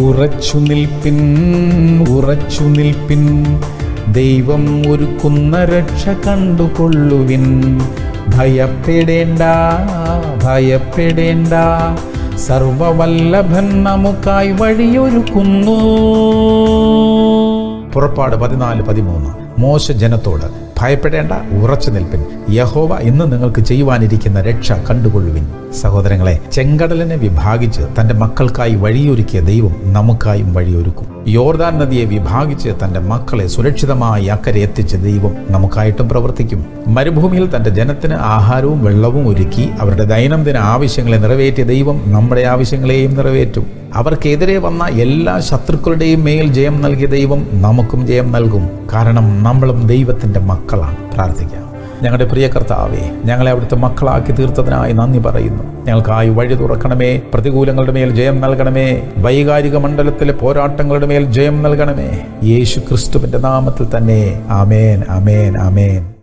ഉറച്ചു നിൽപ്പിൻ ഉറച്ചു നിൽപ്പിൻ. ദൈവം ഒരുക്കുന്ന രക്ഷ കണ്ടുകൊള്ളുവിൻ. ഭയപ്പെടേണ്ട ഭയപ്പെടേണ്ട. സർവവല്ലഭൻ നമുക്കായി വഴിയൊരുക്കുന്നു. പുറപ്പാട് പതിനാല് പതിമൂന്ന്. മോശ ജനത്തോട് ഭയപ്പെടേണ്ട ഉറച്ചു നിൽപ്പിൻ. യഹോവ ഇന്ന് നിങ്ങൾക്ക് ചെയ്യുവാനിരിക്കുന്ന രക്ഷ കണ്ടുകൊള്ളുവിൻ. സഹോദരങ്ങളെ ചെങ്കടലിനെ വിഭാഗിച്ച് തന്റെ മക്കൾക്കായി വഴിയൊരുക്കിയ ദൈവം നമുക്കായും വഴിയൊരുക്കും. യോർദാൻ നദിയെ വിഭാഗിച്ച് തന്റെ മക്കളെ സുരക്ഷിതമായി അക്കരെ എത്തിച്ച ദൈവം നമുക്കായിട്ടും പ്രവർത്തിക്കും. മരുഭൂമിയിൽ തന്റെ ജനത്തിന് ആഹാരവും വെള്ളവും ഒരുക്കി അവരുടെ ദൈനംദിന ആവശ്യങ്ങളെ നിറവേറ്റിയ ദൈവം നമ്മുടെ ആവശ്യങ്ങളെയും നിറവേറ്റും. അവർക്കെതിരെ വന്ന എല്ലാ ശത്രുക്കളുടെയും മേൽ ജയം നൽകിയ ദൈവം നമുക്കും ജയം നൽകും. കാരണം നമ്മളും ദൈവത്തിന്റെ മക്കളാണ്. പ്രാർത്ഥിക്കാം. ഞങ്ങളുടെ പ്രിയ കർത്താവേ ഞങ്ങളെ അവിടുത്തെ മക്കളാക്കി തീർത്തതിനായി നന്ദി പറയുന്നു. ഞങ്ങൾക്കായി വഴി തുറക്കണമേ പ്രതികൂലങ്ങളുടെ മേൽ ജയം നൽകണമേ വൈകാരിക മണ്ഡലത്തിലെ പോരാട്ടങ്ങളുടെ മേൽ ജയം നൽകണമേ. യേശു നാമത്തിൽ തന്നെ. ആമേൻ ആമേൻ ആമേൻ.